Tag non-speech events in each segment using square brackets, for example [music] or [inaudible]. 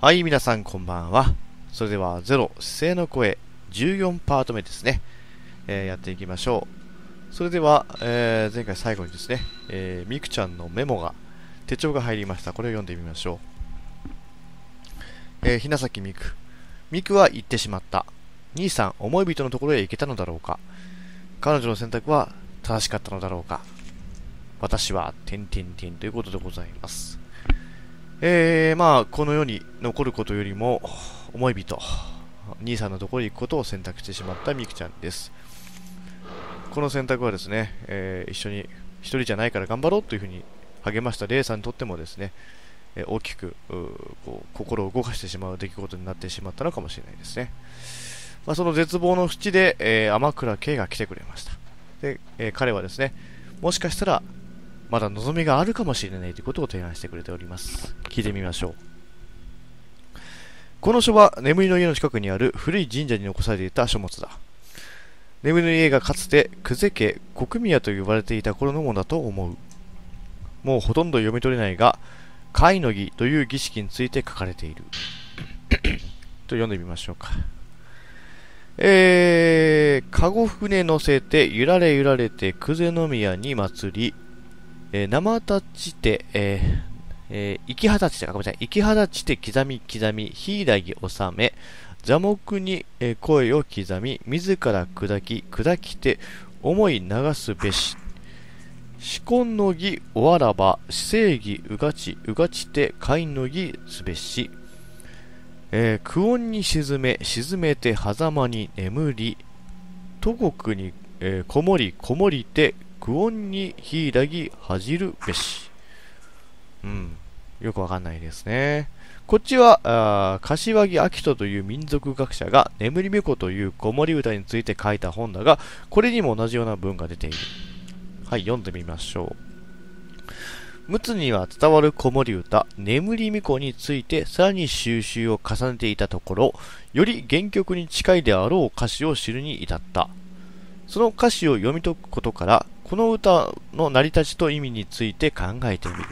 はい、皆さんこんばんは。それでは、ゼロ、姿勢の声、14パート目ですね。えー、やっていきましょう。それでは、えー、前回最後にですね、えー、みくちゃんのメモが、手帳が入りました。これを読んでみましょう。えー、ひなさきみく。みくは言ってしまった。兄さん、思い人のところへ行けたのだろうか彼女の選択は正しかったのだろうか私は、てんてんてんということでございます。えー、まあ、この世に残ることよりも、思い人、兄さんのところに行くことを選択してしまったみくちゃんです。この選択はですね、えー、一緒に、一人じゃないから頑張ろうというふうに励ましたレイさんにとってもですね、えー、大きくこう心を動かしてしまう出来事になってしまったのかもしれないですね。まあ、その絶望の淵で、えー、天倉慶が来てくれました。で、えー、彼はですね、もしかしたらまだ望みがあるかもしれないということを提案してくれております。聞いてみましょう。この書は眠りの家の近くにある古い神社に残されていた書物だ。眠りの家がかつて久世家国宮と呼ばれていた頃のものだと思う。もうほとんど読み取れないが、貝の儀という儀式について書かれている。[coughs] と読んでみましょうか。えー、かご船乗せて揺られ揺られて久世宮に祭り、えー、生立ちて、えー、えー、生き肌地て、ごめんなさい、生き肌地て刻み刻み、ひいらぎ納め、座目に、えー、声を刻み、自ら砕き、砕きて、思い流すべし。四根の儀、おわらば、死生儀、うがち、うがちて、いの儀、すべし。えー、苦音に沈め、沈めて、狭間に眠り、都国に、えー、こもり、こもりて、不穏にひいらぎ恥じるべし。うん。よくわかんないですね。こっちは、あ柏木明人という民族学者が眠り巫女という子守歌について書いた本だが、これにも同じような文が出ている。はい、読んでみましょう。陸奥には伝わる子守歌、眠り巫女についてさらに収集を重ねていたところ、より原曲に近いであろう歌詞を知るに至った。その歌詞を読み解くことから、この歌の成り立ちと意味について考えてみる。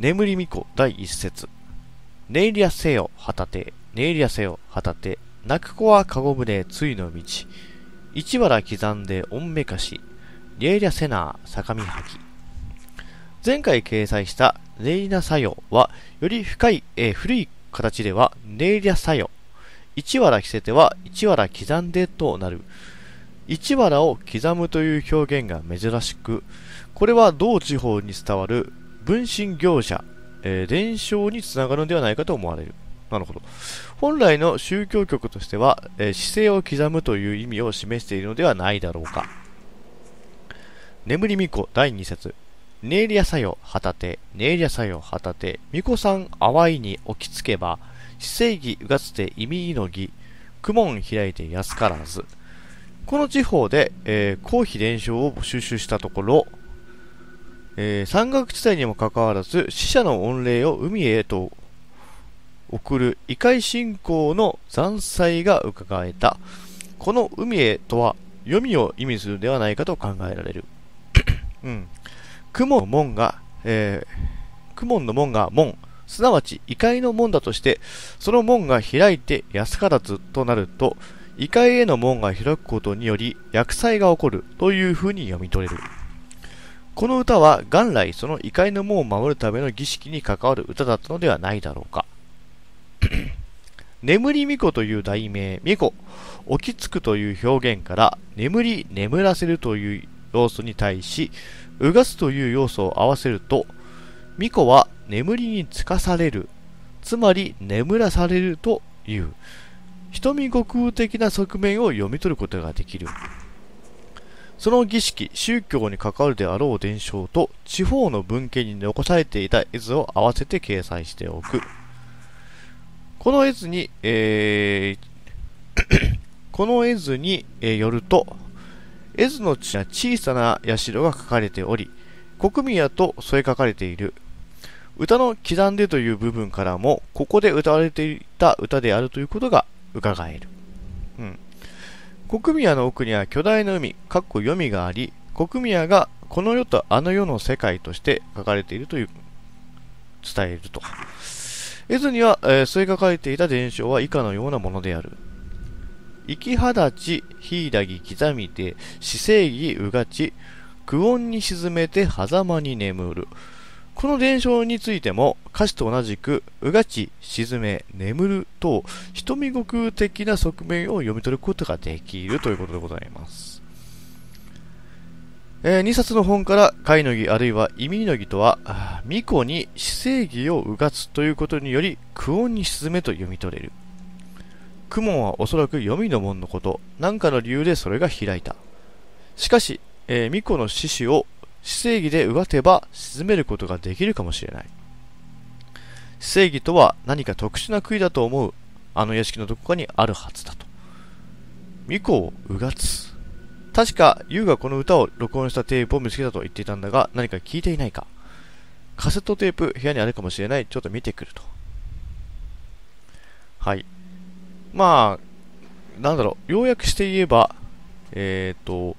眠り巫女第一節。寝入りやせよ、旗手。寝入りやせよ、旗手。泣く子はかご舟、ついの道。一原刻んでおんめかし。寝入りやせな、坂見はき。前回掲載した寝入りな作用は、より深い、えー、古い形では、寝入りや作用。一原着せては、一原刻んでとなる。一原を刻むという表現が珍しく、これは同地方に伝わる分身業者、えー、伝承につながるのではないかと思われる。なるほど。本来の宗教局としては、えー、姿勢を刻むという意味を示しているのではないだろうか。眠り巫女第2節。ネイリア作用旗手、ネイリア作用旗手、巫女さん淡いに起きつけば、死生義うがつて意味いの儀、苦門開いて安からず。この地方で、えー、公費伝承を収集したところ、えー、山岳地帯にもかかわらず死者の御礼を海へと送る異界信仰の残債が伺えた。この海へとは読みを意味するではないかと考えられる。[laughs] うん。雲の門が、えー、雲の門が門、すなわち異界の門だとして、その門が開いて安からずとなると、異界への門が開くことにより薬剤が起こるという風に読み取れる。この歌は元来その異界の門を守るための儀式に関わる歌だったのではないだろうか。[coughs] 眠り巫女という題名、巫女、起きつくという表現から眠り、眠らせるという要素に対し、うがすという要素を合わせると、巫女は眠りにつかされる、つまり眠らされるという。瞳悟空的な側面を読み取ることができる。その儀式、宗教に関わるであろう伝承と地方の文献に残されていた絵図を合わせて掲載しておく。この絵図に、えー [coughs] この絵図に、え、よると、絵図の地は小さな社が描かれており、国宮と添え書かれている。歌の刻んでという部分からも、ここで歌われていた歌であるということが伺える。うん。国宮の奥には巨大な海、かっこ読みがあり、国宮がこの世とあの世の世界として書かれているという、伝えると。絵図には、えー、添え書かれていた伝承は以下のようなものである。生きはだち、ひいだぎ刻みて、死生義うがち、苦音に沈めて狭間に眠る。この伝承についても歌詞と同じく、うがち、沈め、眠ると、瞳悟空的な側面を読み取ることができるということでございます。えー、2冊の本から、貝の儀あるいは意味の儀とは、巫女に死生義をうがつということにより、苦音に沈めと読み取れる。苦門はおそらく読みの門のこと、何かの理由でそれが開いた。しかし、えー、巫女の獅子を正義でうがてば沈めることができるかもしれない。死正義とは何か特殊な杭だと思うあの屋敷のどこかにあるはずだと。巫女をうがつ。確か、優がこの歌を録音したテープを見つけたと言っていたんだが、何か聞いていないか。カセットテープ、部屋にあるかもしれない。ちょっと見てくると。はい。まあ、なんだろう、要約して言えば、えっ、ー、と、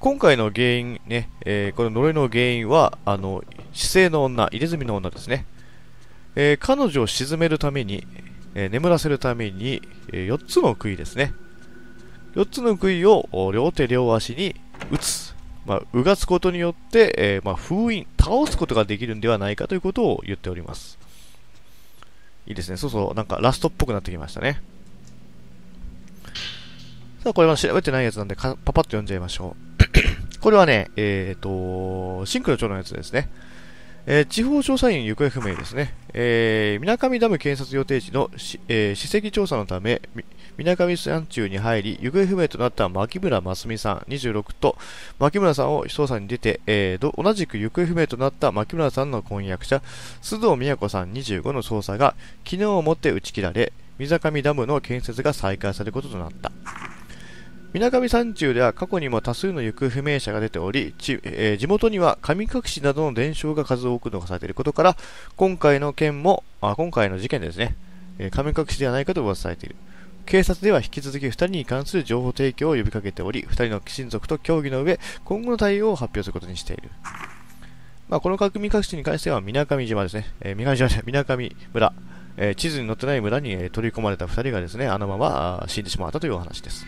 今回の原因ね、えー、この呪いの原因は、あの、姿勢の女、入れ墨の女ですね。えー、彼女を沈めるために、えー、眠らせるために、え4つの杭ですね。4つの杭を両手両足に打つ。まあ、うがつことによって、えまあ、封印、倒すことができるんではないかということを言っております。いいですね。そうそう、なんかラストっぽくなってきましたね。さあ、これは調べてないやつなんで、パパッと読んじゃいましょう。これはね、えっ、ー、と、シンクの町のやつですね。えー、地方調査員行方不明ですね。えー、水上ダム建設予定地の、えー、史跡調査のため、水上山中に入り、行方不明となった牧村真澄さん26と、牧村さんを捜査に出て、えー、同じく行方不明となった牧村さんの婚約者、須藤美也子さん25の捜査が、昨日をもって打ち切られ、水上ダムの建設が再開されることとなった。水上山中では過去にも多数の行方不明者が出ており、えー、地元には神隠しなどの伝承が数多く残されていることから、今回の件も、あ今回の事件ですね、えー、神隠しではないかと噂されている。警察では引き続き2人に関する情報提供を呼びかけており、2人の親族と協議の上、今後の対応を発表することにしている。まあ、この神隠しに関しては、水上島ですね、えー、水上島、水上村、えー、地図に載ってない村に、え、取り込まれた2人がですね、あのまま死んでしまったというお話です。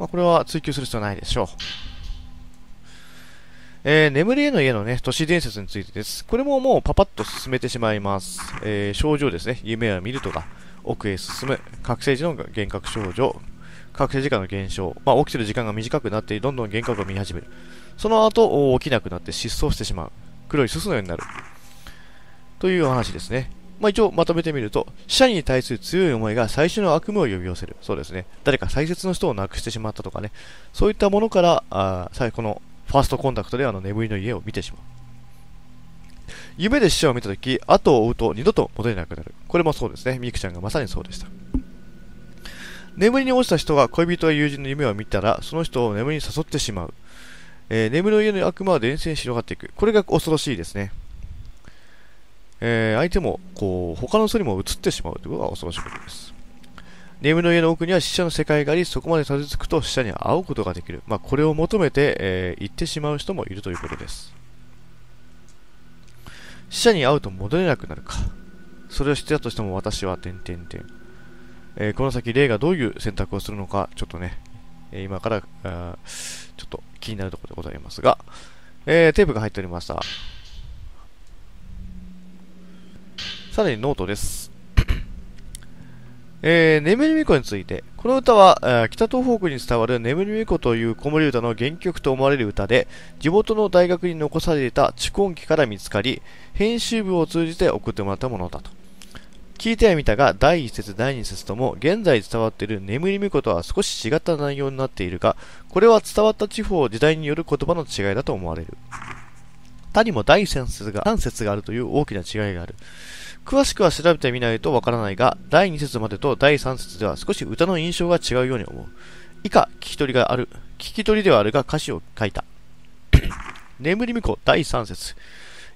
まあ、これは追求する必要はないでしょう。えー、眠りへの家のね、都市伝説についてです。これももうパパッと進めてしまいます。えー、症状ですね。夢は見るとか、奥へ進む、覚醒時の幻覚症状、覚醒時間の減少、まあ、起きてる時間が短くなって、どんどん幻覚を見始める。その後、起きなくなって失踪してしまう。黒いすすのようになる。という話ですね。まあ、一応まとめてみると、死者に対する強い思いが最初の悪夢を呼び寄せる。そうですね。誰か大切な人を亡くしてしまったとかね。そういったものから、あ最後のファーストコンタクトであの眠りの家を見てしまう。夢で死者を見たとき、後を追うと二度と戻れなくなる。これもそうですね。ミクちゃんがまさにそうでした。眠りに落ちた人が恋人や友人の夢を見たら、その人を眠りに誘ってしまう。えー、眠りの家の悪魔は伝染し広がっていく。これが恐ろしいですね。えー、相手も、こう、他の人にも移ってしまうということが恐ろしいことです。眠の家の奥には死者の世界があり、そこまでたどり着くと死者に会うことができる。まあ、これを求めて、えー、行ってしまう人もいるということです。死者に会うと戻れなくなるか。それを知ってたとしても私は、点々点。えー、この先、霊がどういう選択をするのか、ちょっとね、えー、今からあ、ちょっと気になるところでございますが、えー、テープが入っておりました。さらにノートです。[coughs] えー、眠り巫女について。この歌は、えー、北東北に伝わる眠り巫女という子守歌の原曲と思われる歌で、地元の大学に残されていた蓄音機から見つかり、編集部を通じて送ってもらったものだと。聞いてはみたが、第1節、第2節とも、現在伝わっている眠り巫女とは少し違った内容になっているが、これは伝わった地方、時代による言葉の違いだと思われる。他にも第3節が、3節があるという大きな違いがある。詳しくは調べてみないとわからないが、第2節までと第3節では少し歌の印象が違うように思う。以下、聞き取りがある。聞き取りではあるが歌詞を書いた。[coughs] 眠り巫女第3節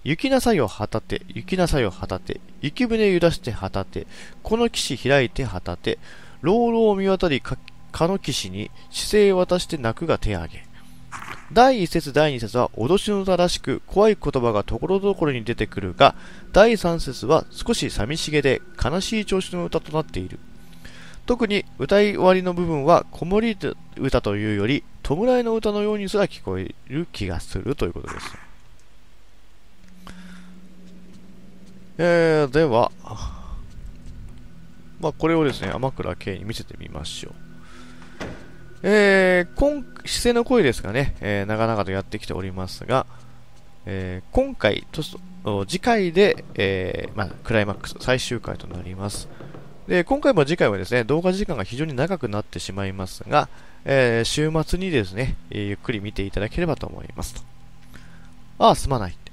行きなさいを旗手、行きなさいを旗手、雪船揺らして旗手、この岸開いて旗手、老老見渡りか、かの岸に姿勢を渡して泣くが手上げ。第1節第2節は脅しの歌らしく怖い言葉がところどころに出てくるが、第3節は少し寂しげで悲しい調子の歌となっている。特に歌い終わりの部分は子守歌というより、弔いの歌のようにすら聞こえる気がするということです。えー、では、まあ、これをですね、天倉慶に見せてみましょう。えー、今、姿勢の声ですがね、えー、長々とやってきておりますが、えー、今回と、次回で、えー、まあ、クライマックス、最終回となります。で、今回も次回はですね、動画時間が非常に長くなってしまいますが、えー、週末にですね、え、ゆっくり見ていただければと思いますと。ああ、すまないって。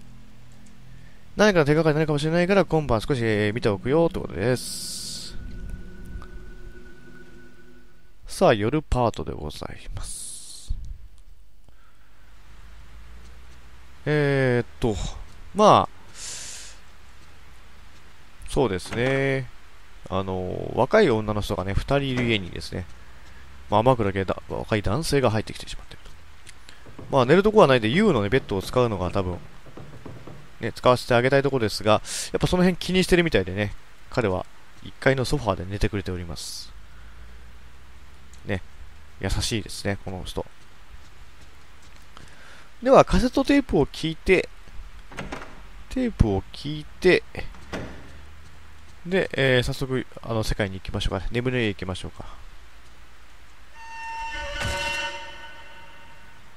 何かの手がかりになるかもしれないから、今晩少し、見ておくよ、ってことです。さあ、夜パートでございます。えー、っと、まあ、そうですね。あの、若い女の人がね、二人いる家にですね、まあ、甘くだけ若い男性が入ってきてしまってると。まあ、寝るとこはないで、U のね、ベッドを使うのが多分、ね、使わせてあげたいところですが、やっぱその辺気にしてるみたいでね、彼は1階のソファーで寝てくれております。優しいですね、この人。では、カセットテープを聞いて、テープを聞いて、で、えー、早速、あの、世界に行きましょうかね。眠りへ行きましょうか。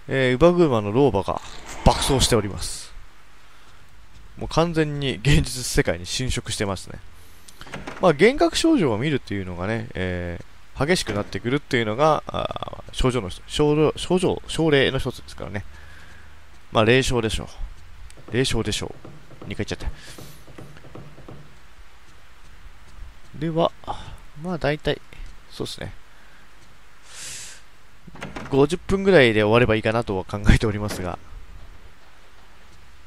えー、乳母車の老婆が爆走しております。もう完全に現実世界に侵食してますね。まあ、幻覚症状を見るっていうのがね、えー、激しくなってくるっていうのが、あ症状の症症状、症例の一つですからね。まあ、霊障でしょう。霊障でしょう。2回言っちゃって。では、まあ大体、そうですね。50分ぐらいで終わればいいかなとは考えておりますが、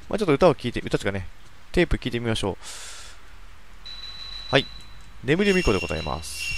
まあちょっと歌を聴いて、歌とかね、テープ聴いてみましょう。はい。眠りみこでございます。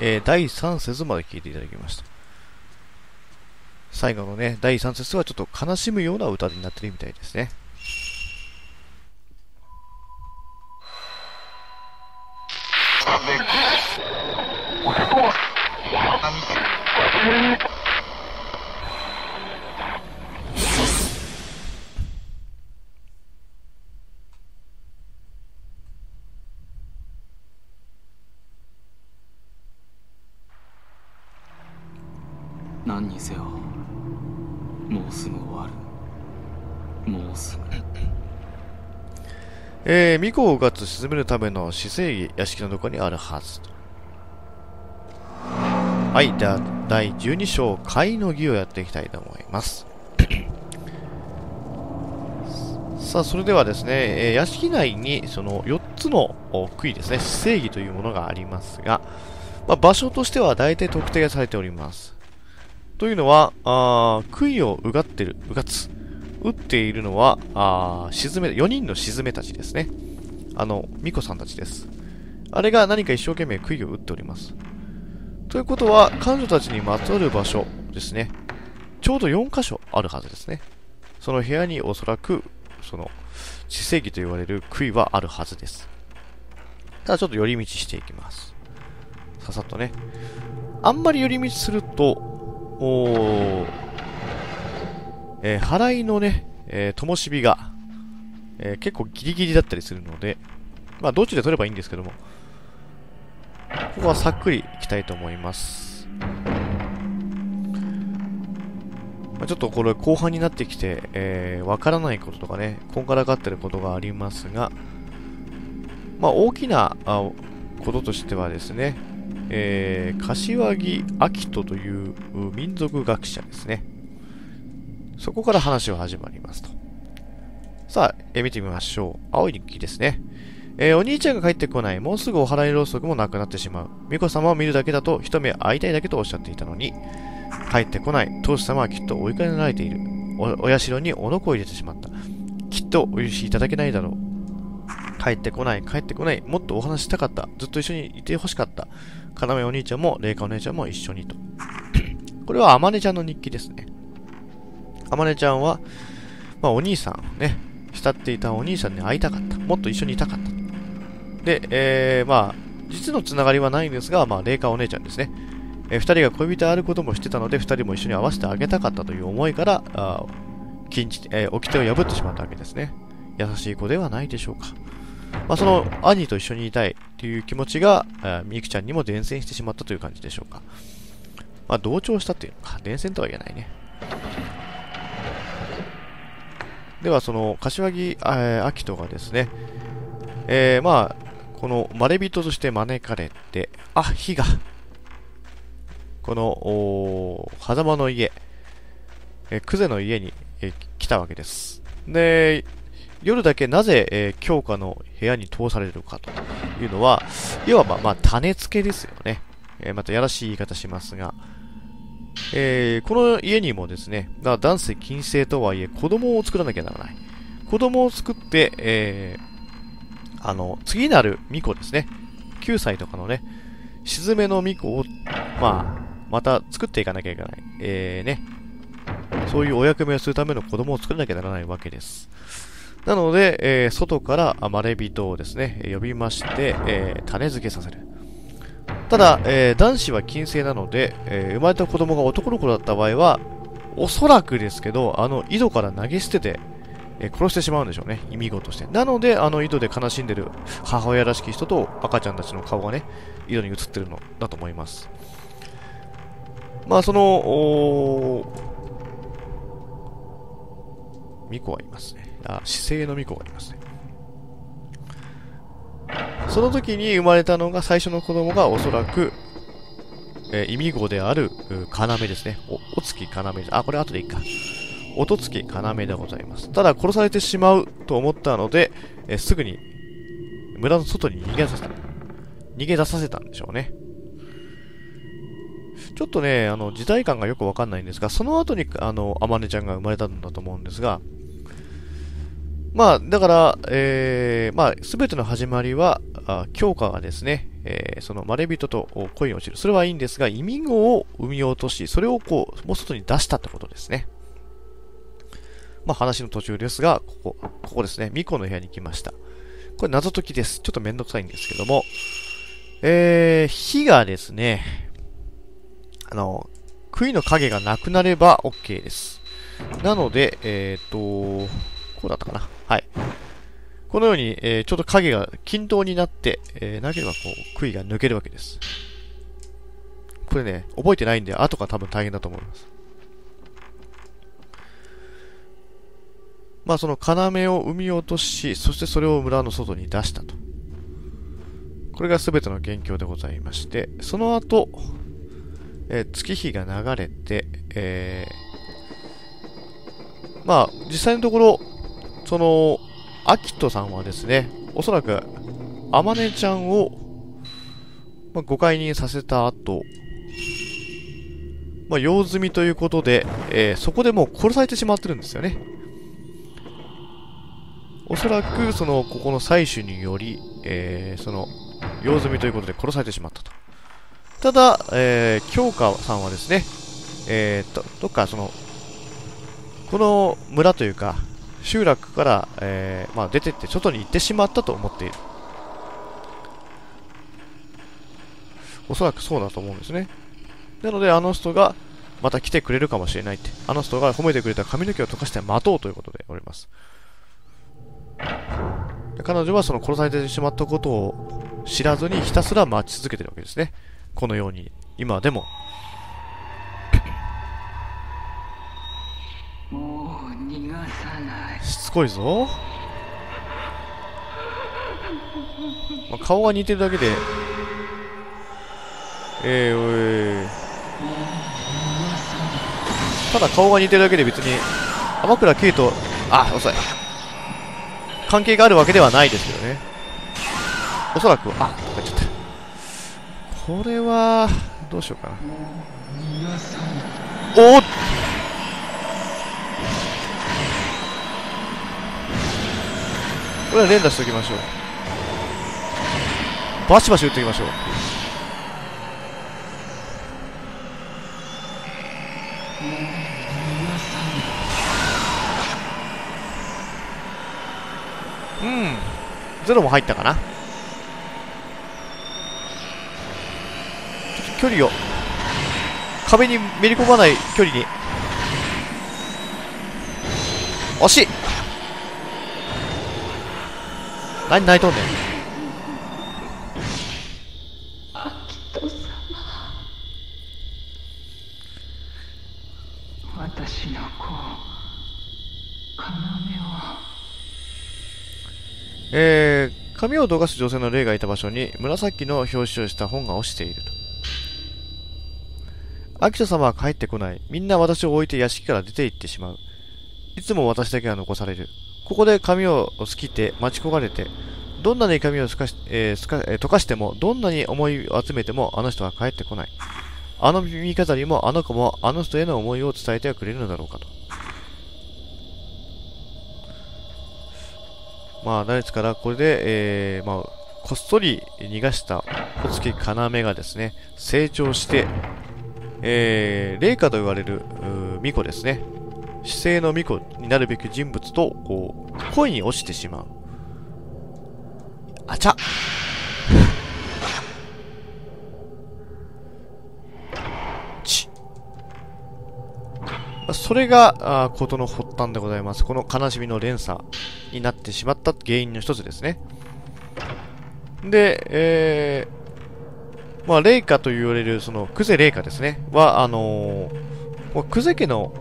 えー、第3節まで聞いていただきました。最後のね、第3節はちょっと悲しむような歌になってるみたいですね。えー、巫女をガッ沈めるための死正義屋敷のどこにあるはず。はい、では、第12章、貝の儀をやっていきたいと思います。[coughs] さあ、それではですね、えー屋敷内にその4つの杭ですね、死正義というものがありますが、まあ、場所としては大体特定されております。というのは、あ杭をうがってる、うがつ。打っているのは、あ沈め、4人の沈めたちですね。あの、巫女さんたちです。あれが何か一生懸命杭を打っております。ということは、彼女たちにまつわる場所ですね。ちょうど4箇所あるはずですね。その部屋におそらく、その、死世紀と言われる杭はあるはずです。ただちょっと寄り道していきます。ささっとね。あんまり寄り道すると、おー、えー払いのね、えー、灯火が、えー結構ギリギリだったりするので、まあ、どっちで取ればいいんですけども、ここはさっくりいきたいと思います。まあ、ちょっとこれ後半になってきて、えーわからないこととかね、こんがらがってることがありますが、まあ、大きなあこととしてはですね、えー、柏木明人という民族学者ですね。そこから話は始まりますと。さあ、えー見てみましょう。青い日記ですね。えーお兄ちゃんが帰ってこない。もうすぐお祓いろうそくもなくなってしまう。美子様を見るだけだと一目会いたいだけとおっしゃっていたのに、帰ってこない。当主様はきっと追いかけられている。お、お社におのこを入れてしまった。きっとお許しいただけないだろう。帰ってこない、帰ってこない。もっとお話したかった。ずっと一緒にいてほしかった。要お兄ちゃんも、麗華お姉ちゃんも一緒にと。[clears throat] これはあまねちゃんの日記ですね。あまねちゃんは、まあお兄さんね、慕っていたお兄さんに会いたかった。もっと一緒にいたかった。で、えー、まあ、実のつながりはないんですが、まあ、麗華お姉ちゃんですね。えー二人が恋人あることも知ってたので、二人も一緒に会わせてあげたかったという思いから、あー禁じ、えー、掟を破ってしまったわけですね。優しい子ではないでしょうか。まあ、その兄と一緒にいたいという気持ちが、あーみくちゃんにも伝染してしまったという感じでしょうか。まあ、同調したっていうのか、伝染とは言えないね。では、その、柏木、あー明人がですね、えー、まあ、この、まれびととして招かれて、あ、火が、この、狭間の家、えー、の家に、えー来たわけです。で、夜だけなぜ、えー強化の部屋に通されるかというのは、要はまあ、まあ、種付けですよね。えーまたやらしい言い方しますが、えーこの家にもですね、まあ男性禁制とはいえ子供を作らなきゃならない。子供を作って、えーあの、次なる巫女ですね。9歳とかのね、沈めの巫女を、まあ、また作っていかなきゃいけない。えーね。そういうお役目をするための子供を作らなきゃならないわけです。なので、えー外からあまれびとをですね、呼びまして、えー種付けさせる。ただ、えー男子は禁制なので、えー生まれた子供が男の子だった場合は、おそらくですけど、あの井戸から投げ捨てて、えー殺してしまうんでしょうね。意味事として。なので、あの井戸で悲しんでる母親らしき人と赤ちゃんたちの顔がね、井戸に映ってるのだと思います。まあ、その、おー巫女はいますね。あ、姿勢の巫女がいますね。その時に生まれたのが、最初の子供がおそらく、えー、意味語である、要ですね。お、お月要です。あ、これ後でいいか。音付き要でございます。ただ、殺されてしまうと思ったので、えーすぐに、村の外に逃げ出させた。逃げ出させたんでしょうね。ちょっとね、あの、時代感がよくわかんないんですが、その後に、あの、アマネちゃんが生まれたんだと思うんですが、まあ、だから、えー、まあ、すべての始まりは、あ強化がですね、えーその、まれびとと恋に落ちる。それはいいんですが、移民語を生み落とし、それをこう、もう外に出したってことですね。まあ、話の途中ですが、ここ、ここですね、ミコの部屋に来ました。これ謎解きです。ちょっとめんどくさいんですけども、えー、火がですね、あの、杭の影がなくなれば OK です。なので、えっ、と、こうだったかな。はい。このように、えー、ちょっと影が均等になって、えー、なければこう、杭が抜けるわけです。これね、覚えてないんで、後が多分大変だと思います。まあ、その要を生み落とし、そしてそれを村の外に出したと。これが全ての元凶でございまして、その後、えー、月日が流れて、えー、まあ、実際のところ、その、アキトさんはですね、おそらく、アマネちゃんを、まあ、誤解人させた後、まあ、用済みということで、えー、そこでもう殺されてしまってるんですよね。おそらく、その、ここの採取により、えー、その、用済みということで殺されてしまったと。ただ、えー、京香さんはですね、えー、と、どっかその、この村というか、集落から、えー、まあ、出てって外に行ってしまったと思っている。おそらくそうだと思うんですね。なので、あの人がまた来てくれるかもしれないって。あの人が褒めてくれた髪の毛を溶かして待とうということでおります。彼女はその殺されてしまったことを知らずにひたすら待ち続けてるわけですね。このように、今でももう逃がさない。しつこいぞ。まあ、顔が似てるだけで、えー、おい。ただ顔が似てるだけで別に、天倉圭と、あ、遅い。関係があるわけではないですけどね。おそらく、あ、とかちゃった。これは、どうしようかな。おっこれは連打しておきましょう。バシバシ打っておきましょう。うん。ゼロも入ったかな。ちょっと距離を。壁にめり込まない距離に。惜しい。何泣いとんねん私の子えー、髪をどかす女性の霊がいた場所に紫の表紙をした本が落ちていると。秋田様は帰ってこない。みんな私を置いて屋敷から出て行ってしまう。いつも私だけが残される。ここで髪をすきて待ち焦がれて、どんなに髪をすかし、えー、すか、えー、溶かしても、どんなに思いを集めても、あの人は帰ってこない。あの耳飾りも、あの子も、あの人への思いを伝えてはくれるのだろうかと。まあ、ですから、これで、えー、まあ、こっそり逃がした小月要がですね、成長して、えー、霊下と言われる、巫女ですね。姿勢の巫女になるべき人物と、こう、恋に落ちてしまう。あちゃ [laughs] ち。それが、あことの発端でございます。この悲しみの連鎖になってしまった原因の一つですね。で、えー、まあ、霊下と言われる、その、クゼ霊下ですね。は、あのー、クゼ家の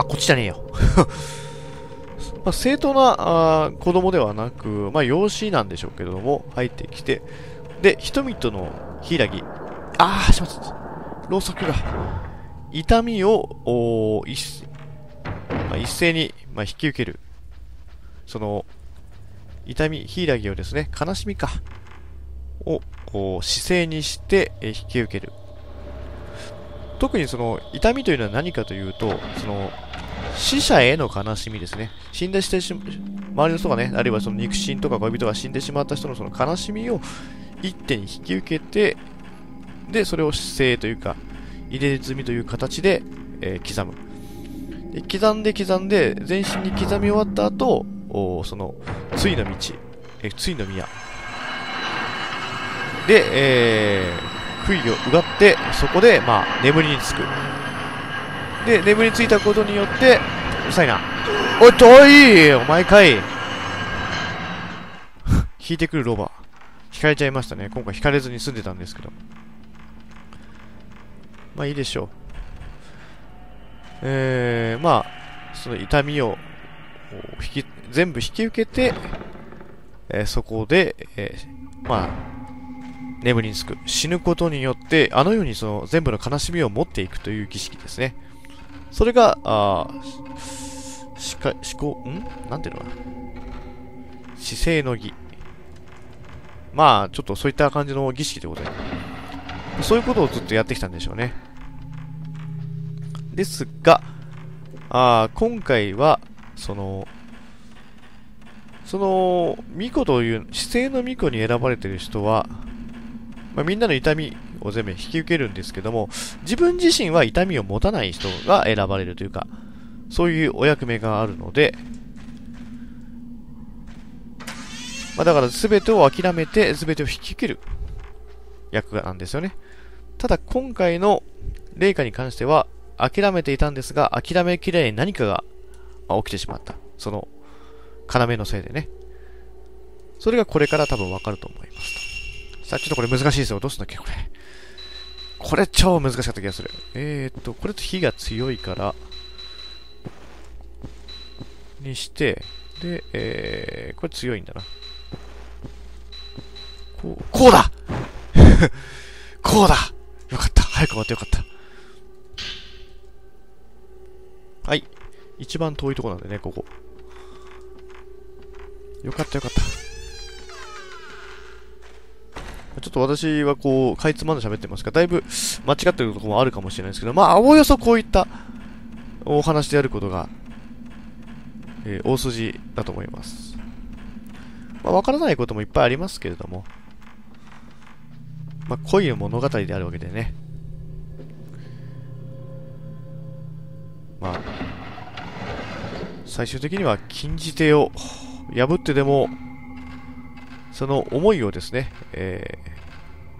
あ、こっちじゃねえよ。[laughs] まあ、正当なあ子供ではなく、まあ、養子なんでしょうけども、入ってきて、で、人々の柊、ああ、しまった。ろうそくが、痛みを、お一,、まあ、一斉に、まあ、引き受ける。その、痛み、柊をですね、悲しみか、を、こう、姿勢にして、え引き受ける。特にその、痛みというのは何かというと、その、死者への悲しみですね。死んでしてし、周りの人がね、あるいはその肉親とか恋人が死んでしまった人のその悲しみを一手に引き受けて、で、それを姿勢というか、入れ墨という形で、えー、刻む。で刻んで刻んで、全身に刻み終わった後、おその、ついの道、えー、ついの宮。で、えー、杭をうがって、そこで、まあ、眠りにつく。で、眠りついたことによって、うるさいな。おい、遠いお前かい [laughs] 引いてくるロバ。引かれちゃいましたね。今回引かれずに済んでたんですけど。まあいいでしょう。えー、まあ、その痛みを引き、全部引き受けて、えー、そこで、えー、まあ、眠りにつく。死ぬことによって、あのようにその全部の悲しみを持っていくという儀式ですね。それが、あしか、思考、ん？なんていうのかな？姿勢の儀。まあ、ちょっとそういった感じの儀式ということで。そういうことをずっとやってきたんでしょうね。ですが、あ今回は、その、その、巫女という、姿勢の巫女に選ばれてる人は、まあ、みんなの痛みを全部引き受けるんですけども、自分自身は痛みを持たない人が選ばれるというか、そういうお役目があるので、まあ、だから全てを諦めて全てを引き受ける役なんですよね。ただ今回の霊下に関しては諦めていたんですが、諦めきれに何かが起きてしまった。その、要のせいでね。それがこれから多分わかると思います。さあ、ちょっとこれ難しいですよ。どうすんだっけ、これ。これ超難しかった気がする。えーっと、これと火が強いから、にして、で、えー、これ強いんだな。こう、こうだ [laughs] こうだよかった。早く終わってよかった。はい。一番遠いとこなんでね、ここ。よかったよかった。ちょっと私はこう、かいつまんで喋ってますが、だいぶ間違ってるところもあるかもしれないですけど、まあ、おおよそこういったお話であることが、えー、大筋だと思います。まあ、わからないこともいっぱいありますけれども、まあ、恋の物語であるわけでね。まあ、最終的には禁じ手を破ってでも、その思いをですね、え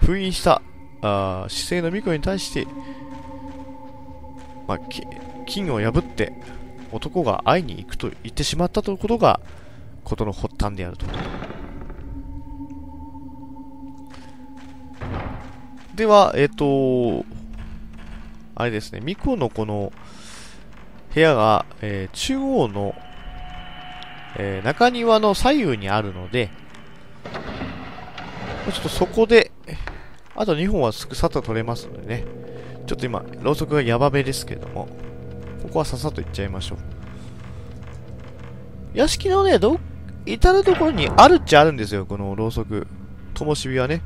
ー、封印したあ姿勢の巫女に対して、まあ、金を破って男が会いに行くと言ってしまったということが、ことの発端であると。では、えっ、ー、と、あれですね、巫女のこの部屋が、えー、中央の、えー、中庭の左右にあるので、ちょっとそこで、あと2本はすぐさっと取れますのでね、ちょっと今、ろうそくがヤバめですけども、ここはさっさといっちゃいましょう。屋敷のね、ど、至るところにあるっちゃあるんですよ、このろうそく。灯火はね。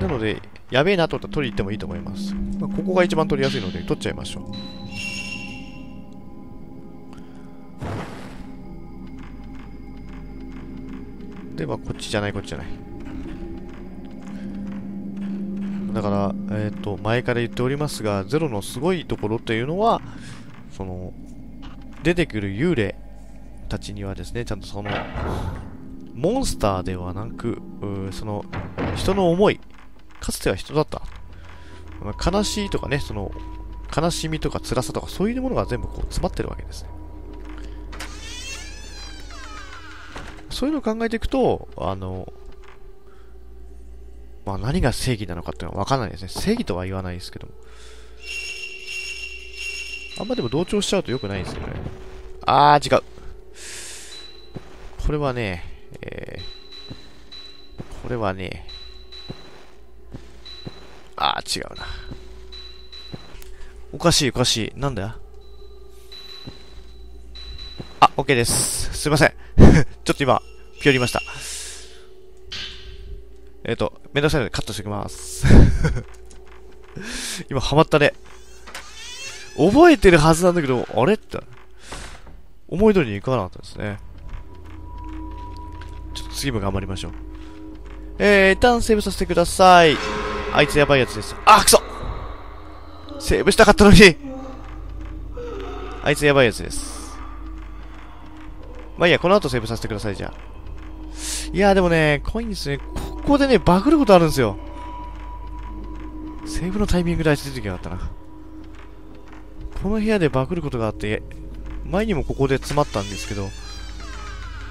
なので、やべえなと思ったら取りに行ってもいいと思います。まあ、ここが一番取りやすいので、取っちゃいましょう。では、こっちじゃない、こっちじゃない。だから、えっ、ー、と、前から言っておりますが、ゼロのすごいところっていうのは、その、出てくる幽霊たちにはですね、ちゃんとその、モンスターではなく、その、人の思い、かつては人だった。悲しいとかね、その、悲しみとか辛さとかそういうものが全部こう詰まってるわけですね。そういうのを考えていくと、あの、まあ何が正義なのかっていうのはわかんないですね。正義とは言わないですけども。あんまでも同調しちゃうと良くないですよね。あー、違う。これはね、えー、これはね、あー、違うな。おかしい、おかしい。なんだ？あ、OK です。すいません。[laughs] ちょっと今、ピョりました。えっ、ー、と、めんどくさいのでカットしておきます。[laughs] 今、ハマったね。覚えてるはずなんだけど、あれ？って、思い通りにいかなかったですね。ちょっと次も頑張りましょう。えー、一旦セーブさせてください。あいつやばいやつです。あ、くそセーブしたかったのにあいつやばいやつです。まあいいや、この後セーブさせてください、じゃあ。いや、でもね、怖いんですね。ここでね、バグることあるんですよ。セーブのタイミングであいつ出てきやがったな。この部屋でバグることがあって、前にもここで詰まったんですけど、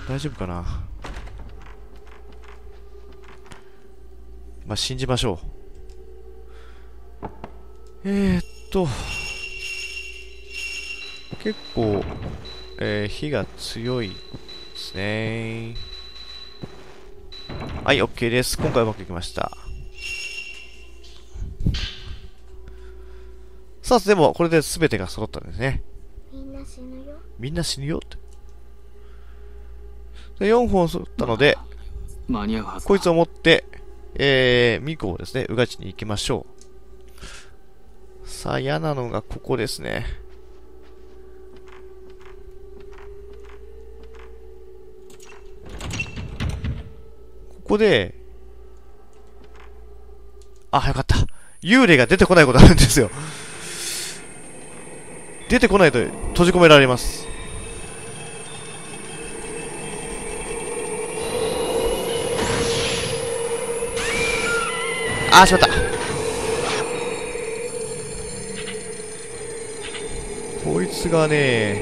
大丈夫かなまあ、信じましょう。えー、っと、結構、えー火が強いですね。はい、OK です。今回うまくいきました。さあ、でも、これで全てが揃ったんですね。みんな死ぬよみんな死ぬよって。で4本揃ったので、間に合うはずだこいつを持って、えー、ミコをですね、うがちに行きましょう。さあ、嫌なのがここですね。ここで、あ、よかった。幽霊が出てこないことあるんですよ。出てこないと閉じ込められます。あー、しまった。こいつがね、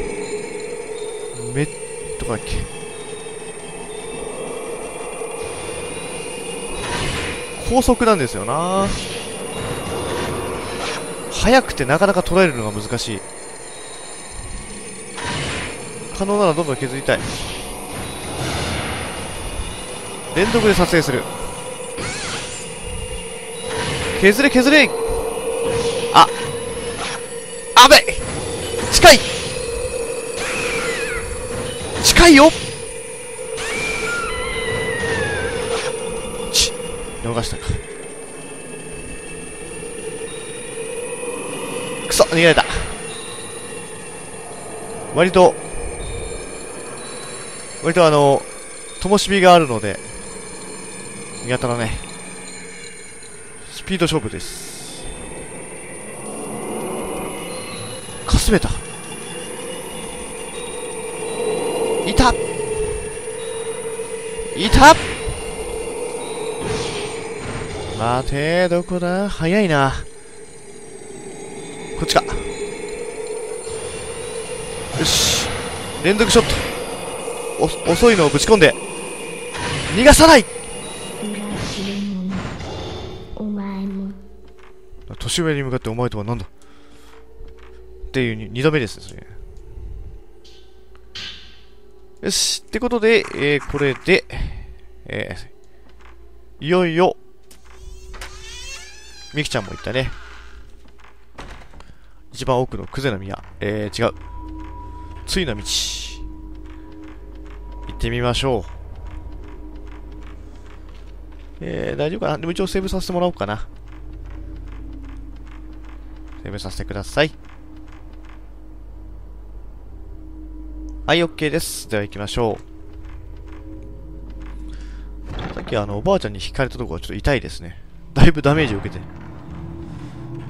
めっとかだっけ。高速なんですよな。速くてなかなか捉えるのが難しい。可能ならどんどん削りたい。連続で撮影する。削れ削れああべ近い近いよ逃したか？くそ逃げられた。割と割とあの灯火があるので見当たらねスピード勝負です。かすめた。いた。いた。待て、どこだ？早いな。こっちか。よし。連続ショット。お、遅いのをぶち込んで。逃がさない年上に向かってお前とは何だ？っていうに二度目ですね、それ。よし。ってことで、えー、これで、えー、いよいよ、みきちゃんも言ったね。一番奥のクゼの宮。えー、違う。ついの道。行ってみましょう。えー、大丈夫かな？でも一応セーブさせてもらおうかな。セーブさせてください。はい、OK です。では行きましょう。さっきあの、おばあちゃんに引かれたところがちょっと痛いですね。だいぶダメージを受けて。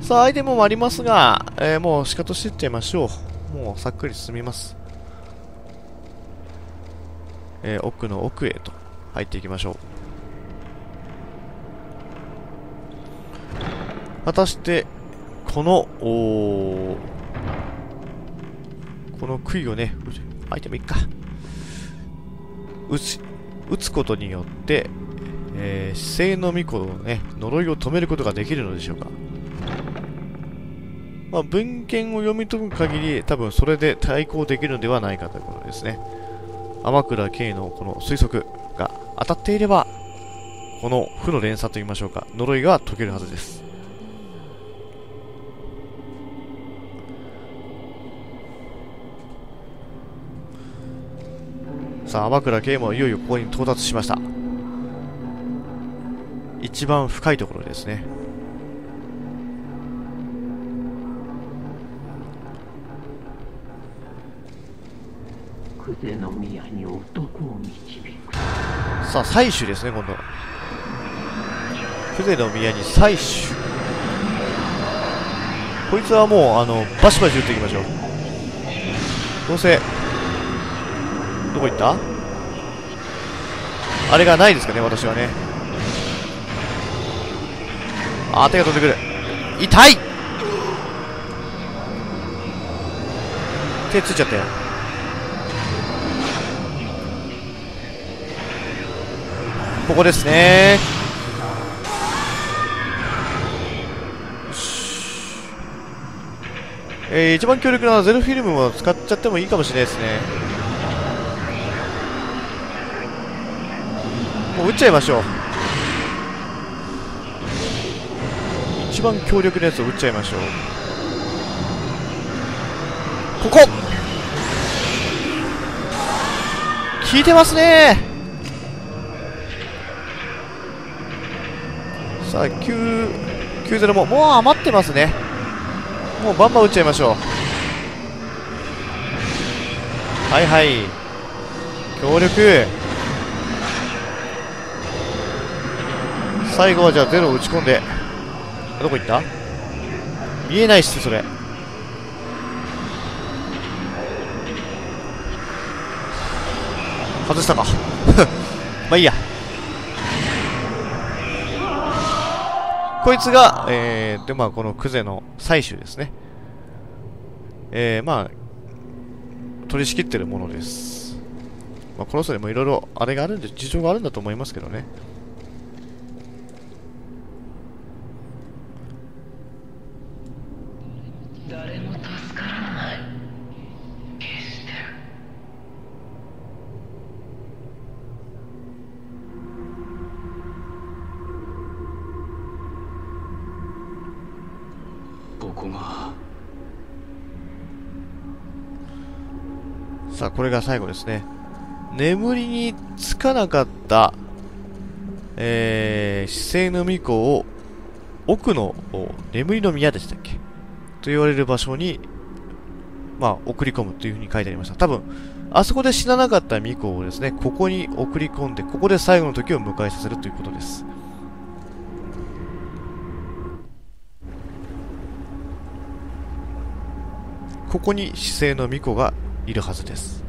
さあ、アイテムもありますが、えー、もう仕方していっちゃいましょう。もうさっくり進みます。えー、奥の奥へと入っていきましょう。果たして、この、おこの杭をね、アイテムいっか。打つ、打つことによって、えー、姿勢の巫女のね、呪いを止めることができるのでしょうか。まあ、文献を読み解く限り、多分それで対抗できるのではないかということですね。天倉慶のこの推測が当たっていれば、この負の連鎖と言いましょうか、呪いが解けるはずです。さあ、天倉慶もいよいよここに到達しました。一番深いところですね。さあ、採取ですね、今度。風情の宮に採取。こいつはもう、あの、バシバシ撃っていきましょう。どうせ、どこ行った？あれがないですかね、私はね。あ、手が飛んでくる。痛い手ついちゃったよ。ここですねよしえー、一番強力なゼロフィルムも使っちゃってもいいかもしれないですね。もう撃っちゃいましょう。一番強力なやつを撃っちゃいましょう。ここ効いてますねさあ、9、90も、もう余ってますね。もうバンバン撃っちゃいましょう。はいはい。強力。最後はじゃあゼロを打ち込んで。どこ行った？見えないっす、それ。外したか。[laughs] まあいいや。こいつが、えー、で、まあ、このクゼの採取ですね。えー、まあ、取り仕切ってるものです。まあ、この人にもいろいろ、あれがあるんで、事情があるんだと思いますけどね。誰も助からない決してここがさあ、これが最後ですね。眠りにつかなかった、えー、姿勢の巫女を、奥の眠りの宮でしたっけ？と言われる場所に、まあ、送り込むというふうに書いてありました。多分、あそこで死ななかった巫女をですね、ここに送り込んで、ここで最後の時を迎えさせるということです。ここに姿勢の巫女がいるはずです。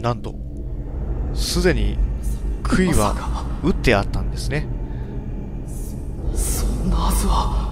なんと、すでに杭は打ってあったんですね。そんなはずは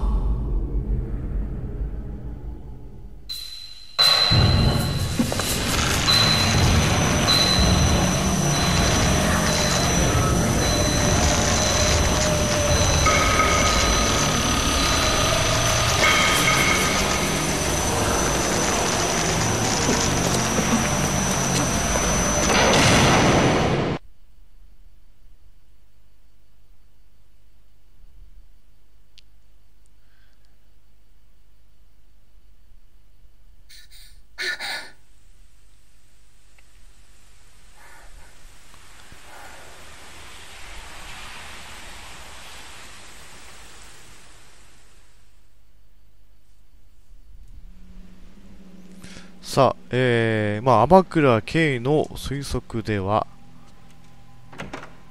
さあ、えー、まあ、天倉慶の推測では、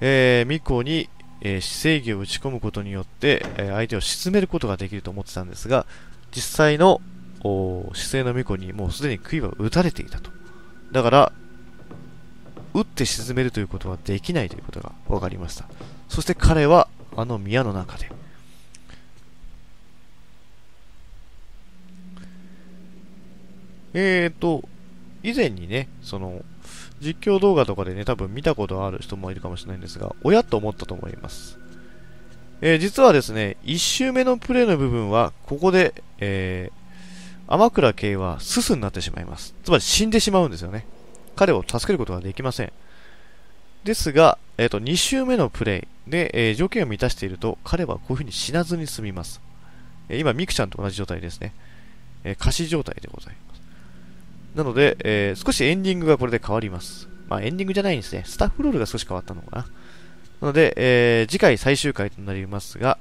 えー、巫女に、えー、死正義を打ち込むことによって、えー相手を沈めることができると思ってたんですが、実際のお姿勢の巫女にもうすでに杭は打たれていたと。だから、打って沈めるということはできないということが分かりました。そして彼はあの宮の中で、えーと、以前にね、その、実況動画とかでね、多分見たことある人もいるかもしれないんですが、親と思ったと思います。えー実はですね、1周目のプレイの部分は、ここで、えー、天倉慶はススになってしまいます。つまり死んでしまうんですよね。彼を助けることができません。ですが、えっ、と、2周目のプレイで、えー条件を満たしていると、彼はこういう風に死なずに済みます。えー今、ミクちゃんと同じ状態ですね。えー、仮死状態でございます。なので、えー少しエンディングがこれで変わります。まあ、エンディングじゃないんですね。スタッフロールが少し変わったのかな。なので、えー次回最終回となりますが、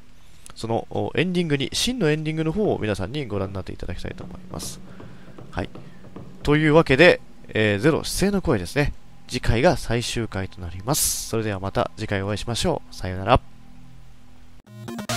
そのエンディングに、真のエンディングの方を皆さんにご覧になっていただきたいと思います。はい。というわけで、えーゼロ姿勢の声ですね。次回が最終回となります。それではまた次回お会いしましょう。さようなら。